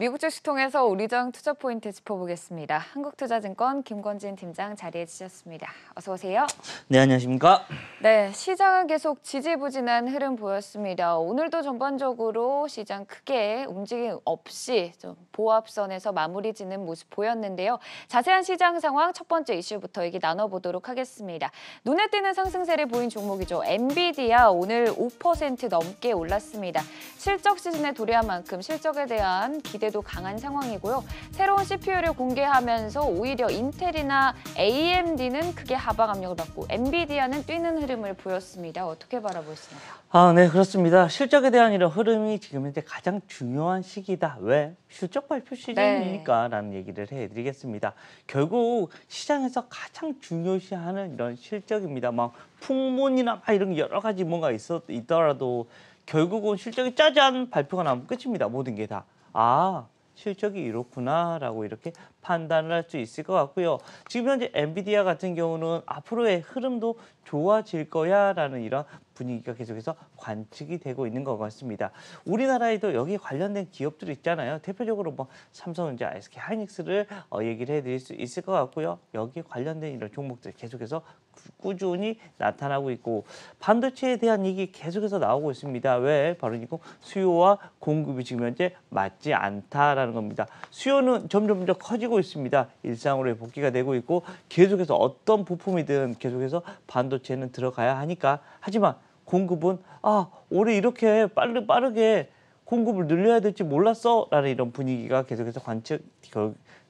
미국 주식 통해서 우리 정 투자 포인트 짚어보겠습니다. 한국투자증권 김건진 팀장 자리해 주셨습니다. 어서 오세요. 네, 안녕하십니까? 네, 시장은 계속 지지부진한 흐름 보였습니다. 오늘도 전반적으로 시장 크게 움직임 없이 좀 보합선에서 마무리 짓는 모습 보였는데요. 자세한 시장 상황 첫 번째 이슈부터 얘기 나눠보도록 하겠습니다. 눈에 띄는 상승세를 보인 종목이죠. 엔비디아 오늘 5% 넘게 올랐습니다. 실적 시즌에 도래한 만큼 실적에 대한 기대 기대도 강한 상황이고요. 새로운 CPU를 공개하면서 오히려 인텔이나 AMD는 크게 하방 압력을 받고 엔비디아는 뛰는 흐름을 보였습니다. 어떻게 바라보시나요? 아, 네, 그렇습니다. 실적에 대한 이런 흐름이 지금 현재 가장 중요한 시기다. 왜? 실적 발표 시즌이니까 네. 라는 얘기를 해드리겠습니다. 결국 시장에서 가장 중요시하는 이런 실적입니다. 막 풍문이나 막 이런 여러 가지 뭔가 있어, 있더라도 결국은 실적이 짜잔 발표가 나면 끝입니다. 모든 게 다. 아 실적이 이렇구나라고 이렇게 판단을 할 수 있을 것 같고요. 지금 현재 엔비디아 같은 경우는 앞으로의 흐름도 좋아질 거야라는 이런 분위기가 계속해서 관측이 되고 있는 것 같습니다. 우리나라에도 여기 관련된 기업들이 있잖아요. 대표적으로 뭐 삼성전자, SK 하이닉스를 어, 얘기를 해드릴 수 있을 것 같고요. 여기 관련된 이런 종목들 계속해서 꾸준히 나타나고 있고 반도체에 대한 얘기 계속해서 나오고 있습니다. 왜? 바로 이거 수요와 공급이 지금 현재 맞지 않다라는 겁니다. 수요는 점점 더 커지고 있습니다. 일상으로의 복귀가 되고 있고 계속해서 어떤 부품이든 계속해서 반도체는 들어가야 하니까 하지만 공급은 아 올해 이렇게 빠르, 빠르게 공급을 늘려야 될지 몰랐어라는 이런 분위기가 계속해서 관측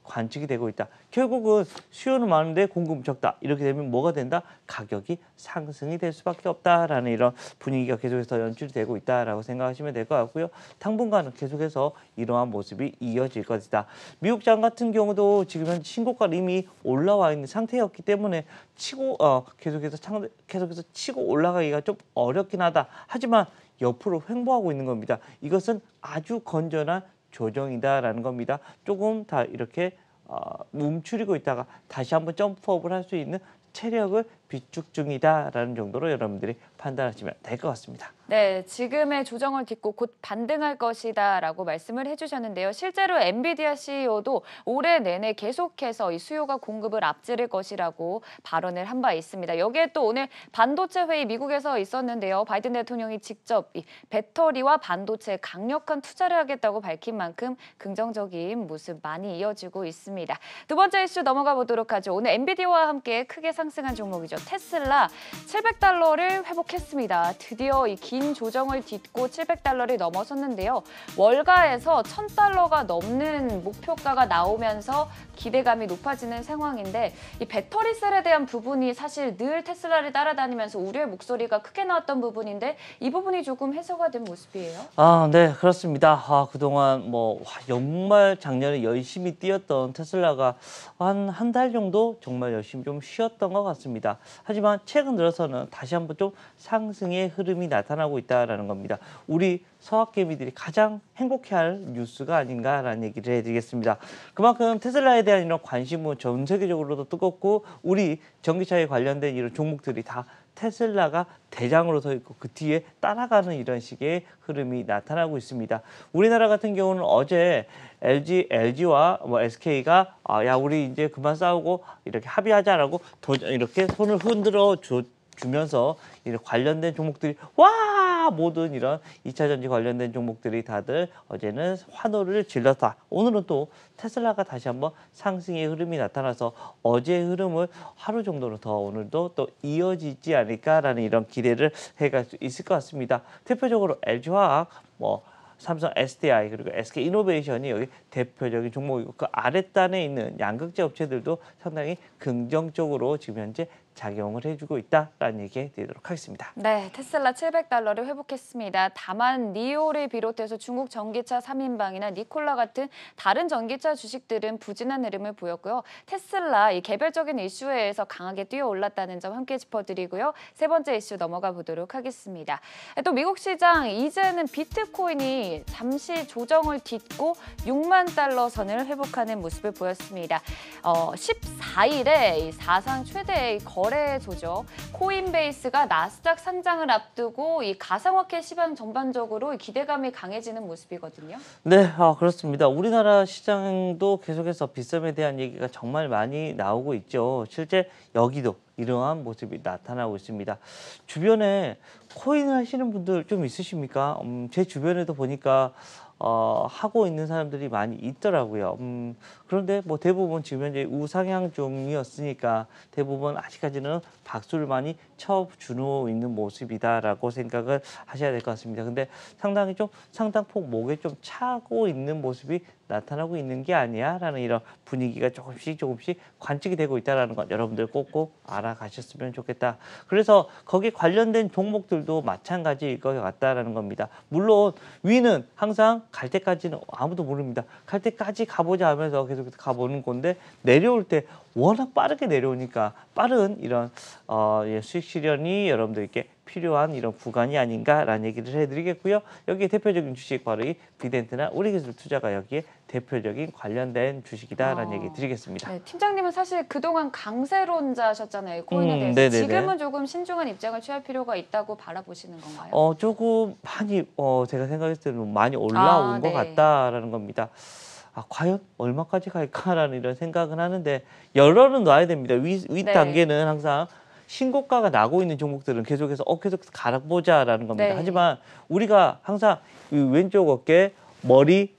관측이 되고 있다. 결국은 수요는 많은데 공급은 적다. 이렇게 되면 뭐가 된다? 가격이 상승이 될 수밖에 없다라는 이런 분위기가 계속해서 연출되고 있다라고 생각하시면 될 것 같고요. 당분간은 계속해서 이러한 모습이 이어질 것이다. 미국장 같은 경우도 지금 현 신고가 이미 올라와 있는 상태였기 때문에 치고 어, 계속해서 창, 계속해서 치고 올라가기가 좀 어렵긴 하다. 하지만 옆으로 횡보하고 있는 겁니다. 이것은 아주 건전한 조정이다라는 겁니다. 조금 다 이렇게 어, 뭉추리고 있다가 다시 한번 점프업을 할 수 있는 체력을 비축 중이다라는 정도로 여러분들이 판단하시면 될 것 같습니다. 네, 지금의 조정을 딛고 곧 반등할 것이다 라고 말씀을 해주셨는데요. 실제로 엔비디아 CEO도 올해 내내 계속해서 이 수요가 공급을 앞지를 것이라고 발언을 한 바 있습니다. 여기에 또 오늘 반도체 회의 미국에서 있었는데요. 바이든 대통령이 직접 이 배터리와 반도체에 강력한 투자를 하겠다고 밝힌 만큼 긍정적인 모습 많이 이어지고 있습니다. 두 번째 이슈 넘어가 보도록 하죠. 오늘 엔비디아와 함께 크게 상승한 종목이죠. 테슬라 700달러를 회복했습니다. 드디어 이 긴 조정을 딛고 700달러를 넘어섰는데요. 월가에서 1000달러가 넘는 목표가가 나오면서 기대감이 높아지는 상황인데 이 배터리셀에 대한 부분이 사실 늘 테슬라를 따라다니면서 우려의 목소리가 크게 나왔던 부분인데 이 부분이 조금 해소가 된 모습이에요. 아, 네, 그렇습니다. 아, 그동안 뭐 정말 작년에 열심히 뛰었던 테슬라가 한 한 달 정도 정말 열심히 좀 쉬었던 것 같습니다. 하지만 최근 들어서는 다시 한번 좀 상승의 흐름이 나타나고 있다라는 겁니다. 우리 서학개미들이 가장 행복해할 뉴스가 아닌가라는 얘기를 해드리겠습니다. 그만큼 테슬라에 대한 이런 관심은 전 세계적으로도 뜨겁고 우리 전기차에 관련된 이런 종목들이 다 테슬라가 대장으로 서 있고 그 뒤에 따라가는 이런 식의 흐름이 나타나고 있습니다. 우리나라 같은 경우는 어제 LG, LG와 뭐 SK가 아, 야 우리 이제 그만 싸우고 이렇게 합의하자라고 도, 이렇게 손을 흔들어 주, 주면서 이런 관련된 종목들이 와 모든 이런 2차 전지 관련된 종목들이 다들 어제는 환호를 질렀다. 오늘은 또 테슬라가 다시 한번 상승의 흐름이 나타나서 어제의 흐름을 하루 정도는 더 오늘도 또 이어지지 않을까라는 이런 기대를 해갈 수 있을 것 같습니다. 대표적으로 LG화학, 뭐 삼성 SDI 그리고 SK 이노베이션이 여기 대표적인 종목이고 그 아랫단에 있는 양극재 업체들도 상당히 긍정적으로 지금 현재 작용을 해주고 있다라는 얘기 드리도록 하겠습니다. 네, 테슬라 700달러를 회복했습니다. 다만 니오를 비롯해서 중국 전기차 3인방이나 니콜라 같은 다른 전기차 주식들은 부진한 흐름을 보였고요. 테슬라 이 개별적인 이슈에서 강하게 뛰어올랐다는 점 함께 짚어드리고요. 세 번째 이슈 넘어가 보도록 하겠습니다. 또 미국 시장 이제는 비트코인이 잠시 조정을 딛고 6만 달러 선을 회복하는 모습을 보였습니다. 어, 14일에 사상 최대의 거래 거래소죠. 코인베이스가 나스닥 상장을 앞두고 이 가상화폐 시장 전반적으로 기대감이 강해지는 모습이거든요. 네, 아, 그렇습니다. 우리나라 시장도 계속해서 빗썸에 대한 얘기가 정말 많이 나오고 있죠. 실제 여기도 이러한 모습이 나타나고 있습니다. 주변에 코인을 하시는 분들 좀 있으십니까? 음, 제 주변에도 보니까 어, 하고 있는 사람들이 많이 있더라고요. 음, 그런데 뭐 대부분 지금 현재 우상향 중이었으니까 대부분 아직까지는 박수를 많이 쳐주고 있는 모습이다라고 생각을 하셔야 될 것 같습니다. 근데 상당히 좀 상당폭 목에 좀 차고 있는 모습이 나타나고 있는 게 아니야라는 이런 분위기가 조금씩 조금씩 관측이 되고 있다라는 것 여러분들 꼭꼭 알아가셨으면 좋겠다. 그래서 거기에 관련된 종목들도 마찬가지일 것 같다라는 겁니다. 물론 위는 항상 갈 때까지는 아무도 모릅니다. 갈 때까지 가보자 하면서 계속 가보는 건데 내려올 때 워낙 빠르게 내려오니까 빠른 이런 어, 예, 수익 실현이 여러분들께 필요한 이런 구간이 아닌가라는 얘기를 해드리겠고요. 여기에 대표적인 주식 바로 이 비덴트나 우리기술 투자가 여기에 대표적인 관련된 주식이다라는 아. 얘기 드리겠습니다. 네, 팀장님은 사실 그동안 강세론자셨잖아요. 코인에 음, 대해서. 네네네. 지금은 조금 신중한 입장을 취할 필요가 있다고 바라보시는 건가요? 어 조금 많이 어 제가 생각했을 때는 많이 올라온 아, 것 네. 같다라는 겁니다. 아 과연 얼마까지 갈까라는 이런 생각은 하는데 열어는 놔야 됩니다. 위, 위 네. 단계는 항상 신고가가 나고 있는 종목들은 계속해서 어 계속 갈아보자라는 겁니다. 네. 하지만 우리가 항상 이 왼쪽 어깨 머리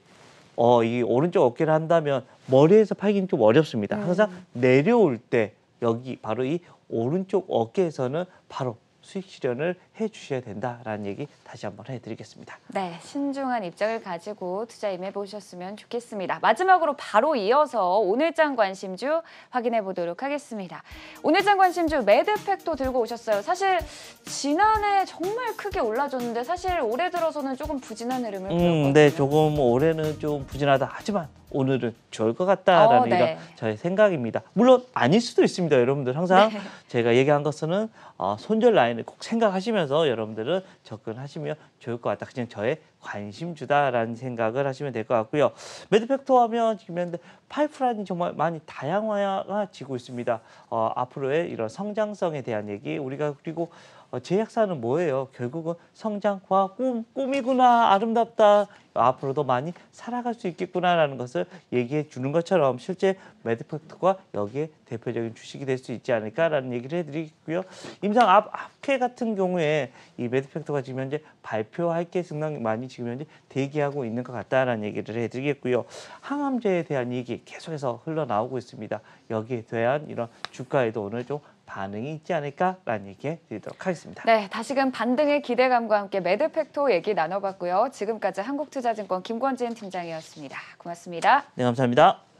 어 이 오른쪽 어깨를 한다면 머리에서 팔기는 좀 어렵습니다. 음. 항상 내려올 때 여기 바로 이 오른쪽 어깨에서는 바로 수익 실현을 해 주셔야 된다라는 얘기 다시 한번 해드리겠습니다. 네, 신중한 입장을 가지고 투자 임해 보셨으면 좋겠습니다. 마지막으로 바로 이어서 오늘장 관심주 확인해 보도록 하겠습니다. 오늘장 관심주 매드팩도 들고 오셨어요. 사실 지난해 정말 크게 올라줬는데 사실 올해 들어서는 조금 부진한 흐름을 보였거든요. 음, 네, 조금 올해는 좀 부진하다 하지만 오늘은 좋을 것 같다라는 어, 네. 저의 생각입니다. 물론 아닐 수도 있습니다, 여러분들. 항상 네. 제가 얘기한 것은 어, 손절 라인을 꼭 생각하시면서 여러분들은 접근하시면 좋을 것 같다. 그냥 저의 관심주다라는 생각을 하시면 될 것 같고요. 매드팩토 하면 지금 현재 파이프라인이 정말 많이 다양화지고 있습니다. 어, 앞으로의 이런 성장성에 대한 얘기 우리가 그리고 어, 제약사는 뭐예요? 결국은 성장과 꿈, 꿈이구나, 아름답다. 앞으로도 많이 살아갈 수 있겠구나라는 것을 얘기해 주는 것처럼 실제 매드팩트가 여기에 대표적인 주식이 될 수 있지 않을까라는 얘기를 해드리고요. 임상 앞, 앞회 같은 경우에 이 매드팩트가 지금 현재 발표할 게 상당히 많이 지금 현재 대기하고 있는 것 같다라는 얘기를 해드리겠고요. 항암제에 대한 얘기 계속해서 흘러나오고 있습니다. 여기에 대한 이런 주가에도 오늘 좀 반응이 있지 않을까라는 얘기 드리도록 하겠습니다. 네, 다시금 반등의 기대감과 함께 매드팩토 얘기 나눠봤고요. 지금까지 한국 투자증권 김권진 팀장이었습니다. 고맙습니다. 네, 감사합니다.